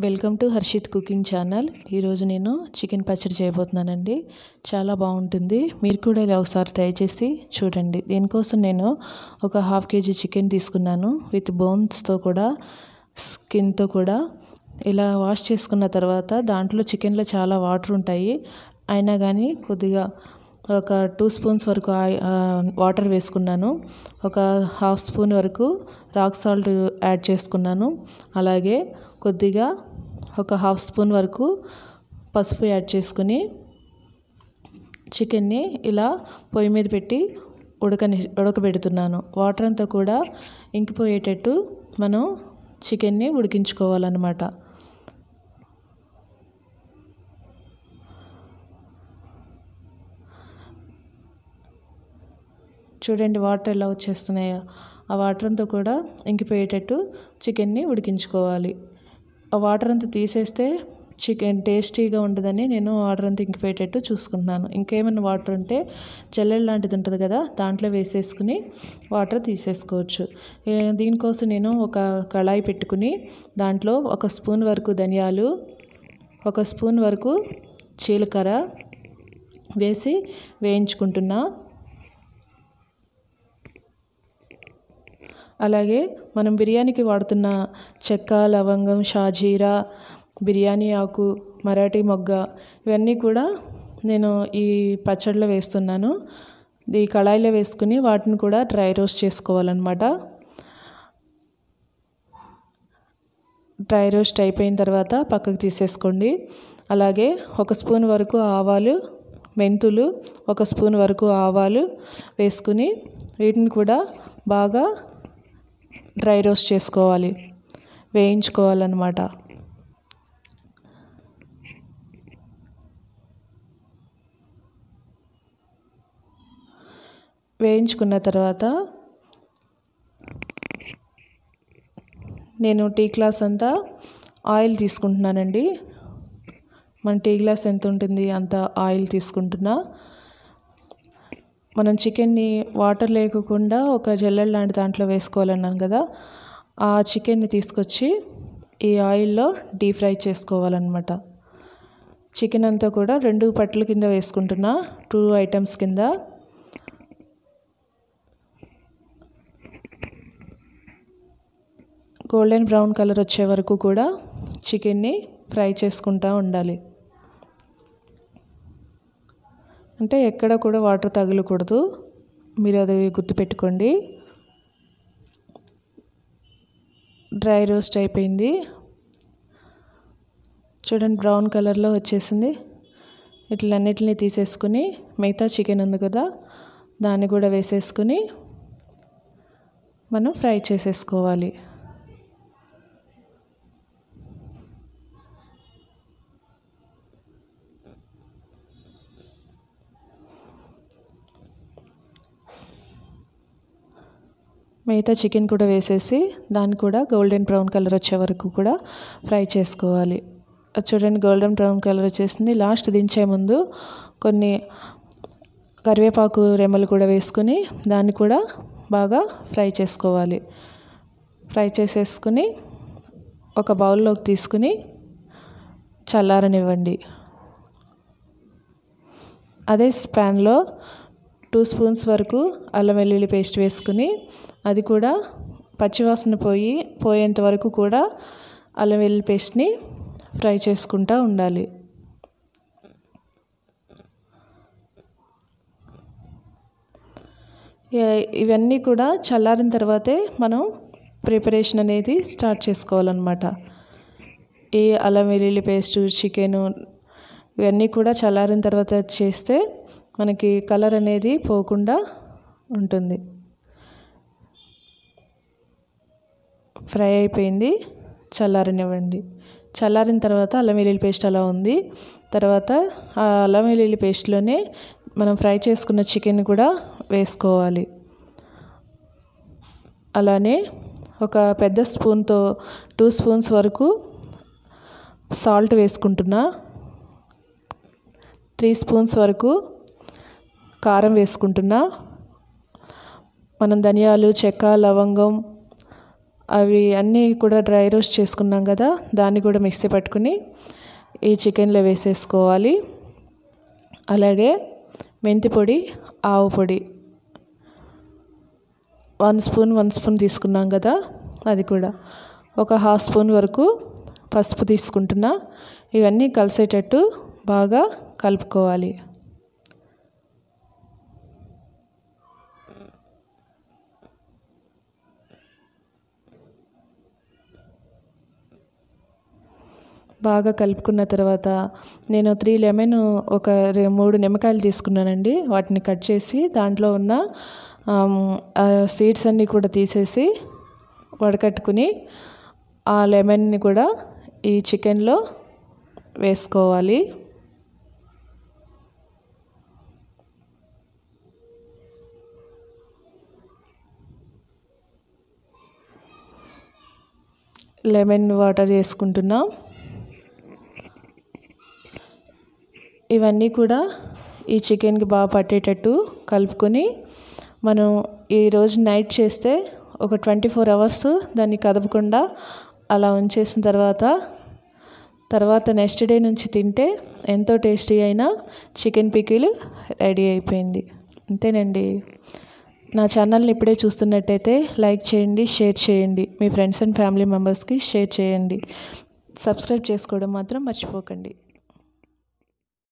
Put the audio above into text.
Welcome to Harshit cooking channel. ఈరోజు నేను chicken పచ్చడి చేయబోతున్నానండి. చాలా బాగుంటుంది. మీరు కూడా ఇలా ఒకసారి ట్రై చేసి చూడండి. దీనికోసం నేను ఒక హాఫ్ కేజీ చికెన్ తీసుకున్నాను. విత్ బోన్స్తో కూడా స్కిన్తో కూడా. ఇలా వాష్ చేసుకున్న తర్వాత దాంట్లో చికెన్లో చాలా వాటర్ ఉంటాయి. అయినా కానీ కొద్దిగా ఒక టూ స్పూన్స్ వరకు ఆయి- వాటర్ వేసుకున్నాను. ఒక హాఫ్ స్పూన్ వరకు రాక్ సాల్ట్ యాడ్ చేసుకున్నాను. అలాగే కొద్దిగా ఒక హాఫ్ స్పూన్ వరకు పసుపు యాడ్ చేసుకుని చికెన్ని ఇలా పొయ్యి మీద పెట్టి ఉడకని ఉడకబెడుతున్నాను. వాటర్ అంతా కూడా ఇంకిపోయేటట్టు మనం చికెన్ని ఉడికించుకోవాలన్నమాట. చూడండి వాటర్ ఎలా వచ్చేస్తున్నాయో. ఆ వాటర్ అంతా కూడా ఇంకిపోయేటట్టు చికెన్ని ఉడికించుకోవాలి. ఆ వాటర్ అంతా తీసేస్తే చికెన్ టేస్టీగా ఉండదని నేను వాటర్ అంతా ఇంకిపోయేటట్టు చూసుకుంటున్నాను. ఇంకేమైనా వాటర్ ఉంటే జల్లెడ లాంటిది ఉంటుంది కదా దాంట్లో వేసేసుకుని వాటర్ తీసేసుకోవచ్చు. దీనికోసం నేను ఒక కళాయి పెట్టుకుని దాంట్లో ఒక స్పూన్ వరకు ధనియాలు ఒక స్పూన్ వరకు జీలకర్ర వేసి వేయించుకుంటున్నా. అలాగే మనం బిర్యానీకి వాడుతున్న చెక్క లవంగం షాజీరా బిర్యానీ ఆకు మరాఠీ మొగ్గ ఇవన్నీ కూడా నేను ఈ పచ్చడిలో వేస్తున్నాను. ఈ కళాయిలో వేసుకుని వాటిని కూడా డ్రై రోస్ట్ చేసుకోవాలన్నమాట. డ్రై రోస్ట్ అయిపోయిన తర్వాత పక్కకు తీసేసుకోండి. అలాగే ఒక స్పూన్ వరకు ఆవాలు మెంతులు ఒక స్పూన్ వరకు ఆవాలు వేసుకుని వీటిని కూడా బాగా డ్రై రోస్ట్ చేసుకోవాలి. వేయించుకోవాలన్నమాట. వేయించుకున్న తర్వాత నేను టీ గ్లాస్ అంతా ఆయిల్ తీసుకుంటున్నానండి. మన టీ గ్లాస్ ఎంత ఉంటుంది అంత ఆయిల్ తీసుకుంటున్నా. మనం చికెన్ని వాటర్ లేకుండా ఒక జల్లెడ లాంటి దాంట్లో వేసుకోవాలన్నాను కదా ఆ చికెన్ని తీసుకొచ్చి ఈ ఆయిల్లో డీప్ ఫ్రై చేసుకోవాలన్నమాట. చికెన్ అంతా కూడా రెండు పట్ల కింద వేసుకుంటున్నా టూ ఐటమ్స్ కింద. గోల్డెన్ బ్రౌన్ కలర్ వచ్చే వరకు కూడా చికెన్ని ఫ్రై చేసుకుంటూ ఉండాలి. అంటే ఎక్కడ కూడా వాటర్ తగలకూడదు. మీరు అది గుర్తుపెట్టుకోండి. డ్రై రోస్ట్ అయిపోయింది. చూడండి బ్రౌన్ కలర్లో వచ్చేసింది. ఇట్లన్నిటిని తీసేసుకుని మిగతా చికెన్ ఉంది కదా దాన్ని కూడా వేసేసుకుని మనం ఫ్రై చేసేసుకోవాలి. మిగతా చికెన్ కూడా వేసేసి దాన్ని కూడా గోల్డెన్ బ్రౌన్ కలర్ వచ్చే వరకు కూడా ఫ్రై చేసుకోవాలి. చూడండి గోల్డెన్ బ్రౌన్ కలర్ వచ్చేసింది. లాస్ట్ దించే ముందు కొన్ని కరివేపాకు రెమ్మలు కూడా వేసుకుని దాన్ని కూడా బాగా ఫ్రై చేసుకోవాలి. ఫ్రై చేసేసుకుని ఒక బౌల్లోకి తీసుకుని చల్లారనివ్వండి. అదే స్పాన్లో టూ స్పూన్స్ వరకు అల్లం వెల్లుల్లి పేస్ట్ వేసుకుని అది కూడా పచ్చివాసన పోయి పోయేంత వరకు కూడా అల్లం వెల్లుల్లి పేస్ట్ని ఫ్రై చేసుకుంటూ ఉండాలి. ఇవన్నీ కూడా చల్లారిన తర్వాతే మనం ప్రిపరేషన్ అనేది స్టార్ట్ చేసుకోవాలన్నమాట. ఈ అల్లం వెల్లుల్లి పేస్టు చికెను ఇవన్నీ కూడా చల్లారిన తర్వాత చేస్తే మనకి కలర్ అనేది పోకుండా ఉంటుంది. ఫ్రై అయిపోయింది. చల్లారనివ్వండి. చల్లారిన తర్వాత అల్లం వెల్లుల్లి పేస్ట్ అలా ఉంది. తర్వాత ఆ అల్లం వెల్లుల్లి పేస్ట్లోనే మనం ఫ్రై చేసుకున్న చికెన్ కూడా వేసుకోవాలి. అలానే ఒక పెద్ద స్పూన్తో టూ స్పూన్స్ వరకు సాల్ట్ వేసుకుంటున్నా. త్రీ స్పూన్స్ వరకు కారం వేసుకుంటున్నా. మనం ధనియాలు చెక్క లవంగం అవి అన్నీ కూడా డ్రై రోస్ట్ చేసుకున్నాం కదా దాన్ని కూడా మిక్సీ పట్టుకుని ఈ చికెన్లో వేసేసుకోవాలి. అలాగే మెంతి పొడి ఆవు పొడి. వన్ స్పూన్ వన్ స్పూన్ తీసుకున్నాం కదా అది కూడా. ఒక హాఫ్ స్పూన్ వరకు పసుపు తీసుకుంటున్నా. ఇవన్నీ కలిసేటట్టు బాగా కలుపుకోవాలి. బాగా కలుపుకున్న తర్వాత నేను త్రీ లెమన్ ఒక మూడు నిమ్మకాయలు తీసుకున్నానండి. వాటిని కట్ చేసి దాంట్లో ఉన్న సీడ్స్ అన్నీ కూడా తీసేసి వడకట్టుకుని ఆ లెమన్ని కూడా ఈ చికెన్లో వేసుకోవాలి. లెమన్ వాటర్ వేసుకుంటున్నాం. ఇవన్నీ కూడా ఈ చికెన్కి బాగా పట్టేటట్టు కలుపుకొని మనం ఈరోజు నైట్ చేస్తే ఒక ట్వంటీ ఫోర్ అవర్స్ దాన్ని కదపకుండా అలా ఉంచేసిన తర్వాత తర్వాత నెక్స్ట్ డే నుంచి తింటే ఎంతో టేస్టీ అయిన చికెన్ పికిల్ రెడీ అయిపోయింది. అంతేనండి. నా ఛానల్ని ఇప్పుడే చూస్తున్నట్టయితే లైక్ చేయండి షేర్ చేయండి. మీ ఫ్రెండ్స్ అండ్ ఫ్యామిలీ మెంబర్స్కి షేర్ చేయండి. సబ్స్క్రైబ్ చేసుకోవడం మాత్రం మర్చిపోకండి.